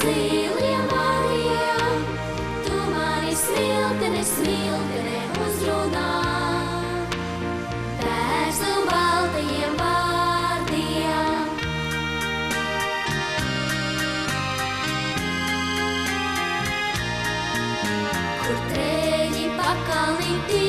Sīlie Marija, tu mani smiltene, smiltene uzrunā. Pēc tam baltajiem vārdiem. Kur treji pakalni tie,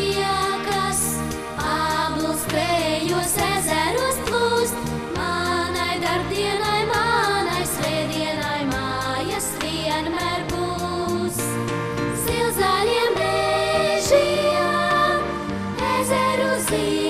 see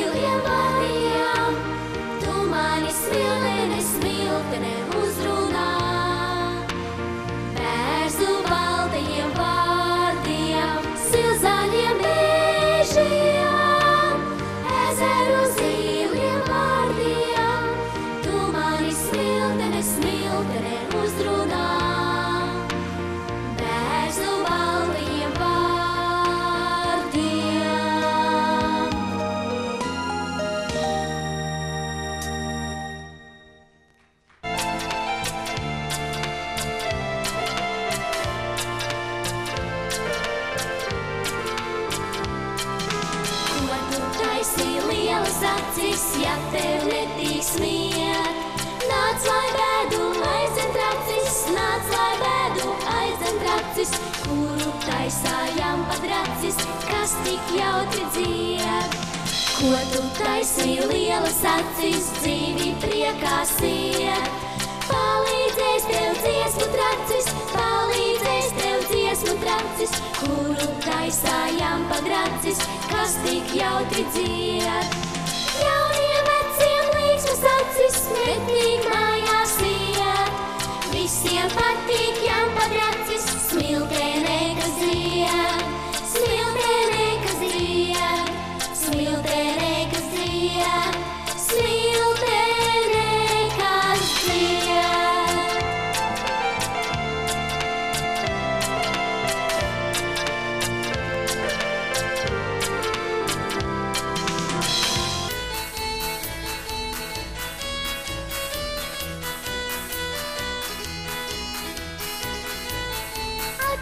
Kungs, ja tev netīk smiet, nāc lai bēdu aizem tracis, nāc lai bēdu aizem tracis, kuru taisājām padracis, kas tik jautri dzied. Ko tu taisī lielas acis, dzīvi priekā siet, palīdzēs tev dziesmu tracis, palīdzēs tev dziesmu tracis, kuru taisājām padracis, kas tik jautri dzied jauniem veciem līdz mums acis smetnīgi.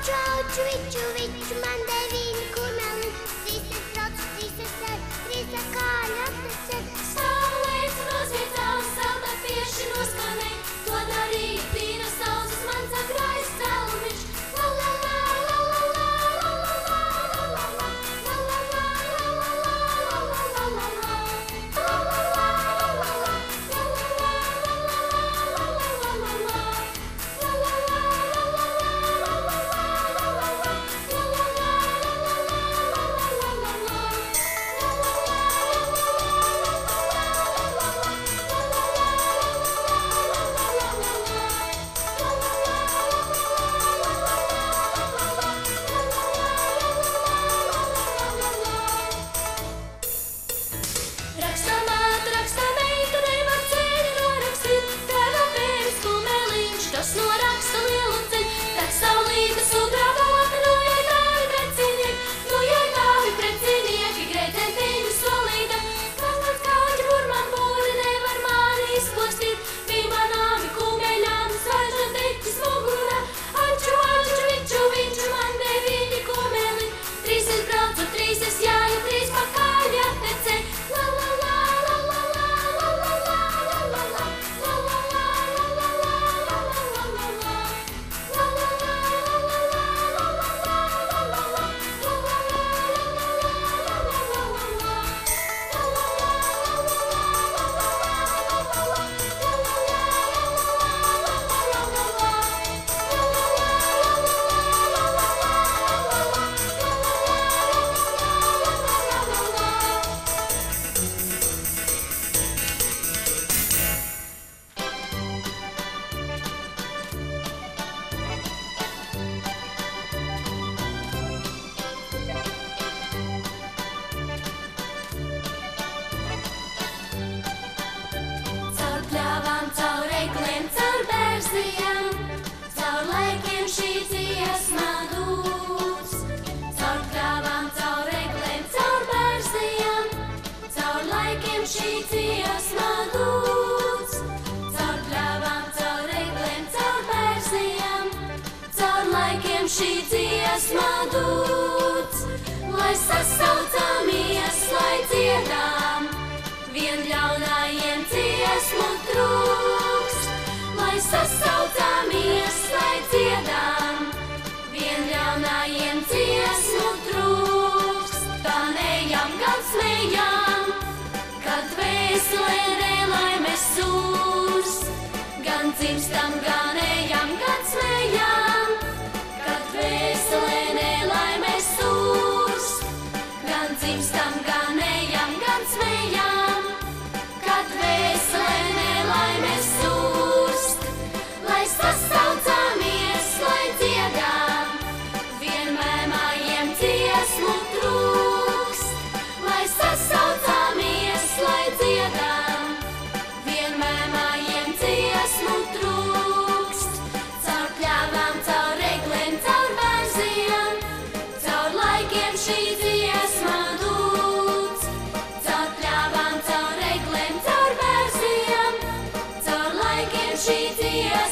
ciu, ciu, ciu, ciu, mandarin cu dziesmā dūts, lai sasaucamies, lai dziedām, vien ļaunājiem dziesmu trūks, lai sasaucamies, lai dziedām, vien ļaunājiem dziesmu trūks, tā nejam gan smējām, kad vēslē nelaimes sūrs, gan dzimstam, gan see.